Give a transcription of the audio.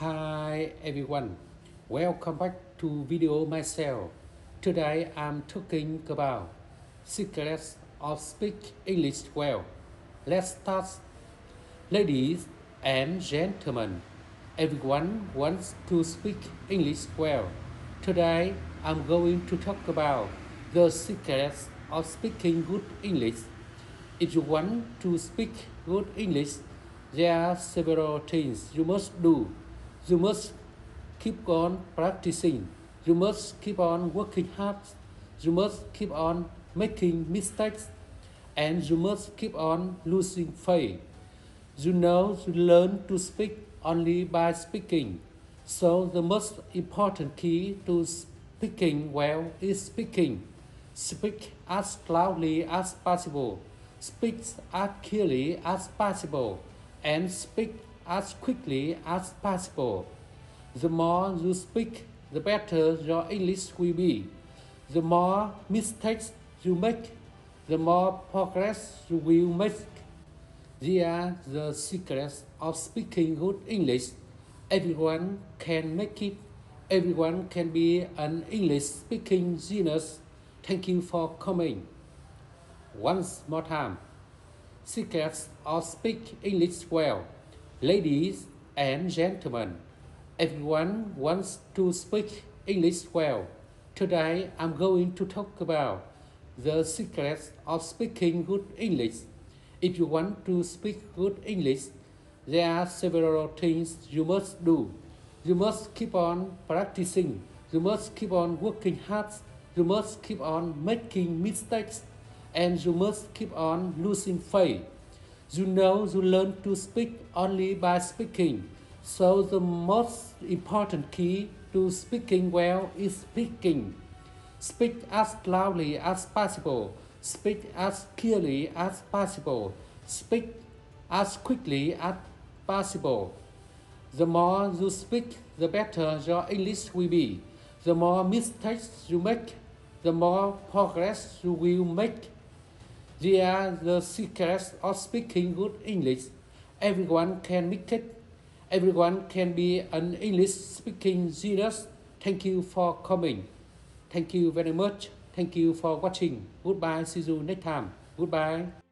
Hi everyone, welcome back to video myself. Today I'm talking about secrets of speak English well. Let's start. Ladies and gentlemen, everyone wants to speak English well. Today I'm going to talk about the secrets of speaking good English. If you want to speak good English, there are several things you must do. You must keep on practicing. You must keep on working hard. You must keep on making mistakes. And you must keep on losing faith. You know you learn to speak only by speaking. So the most important key to speaking well is speaking. Speak as loudly as possible. Speak as clearly as possible and speak as quickly as possible. The more you speak, the better your English will be. The more mistakes you make, the more progress you will make. These are the secrets of speaking good English. Everyone can make it. Everyone can be an English speaking genius. Thank you for coming. Once more time. Secrets of speak English well. Ladies and gentlemen, everyone wants to speak English well. Today I'm going to talk about the secrets of speaking good English. If you want to speak good English, there are several things you must do. You must keep on practicing. You must keep on working hard. You must keep on making mistakes and you must keep on losing faith. You know you learn to speak only by speaking. So the most important key to speaking well is speaking. Speak as loudly as possible. Speak as clearly as possible. Speak as quickly as possible. The more you speak, the better your English will be. The more mistakes you make, the more progress you will make. They are the secrets of speaking good English. Everyone can make it. Everyone can be an English speaking genius. Thank you for coming. Thank you very much. Thank you for watching. Goodbye. See you next time. Goodbye.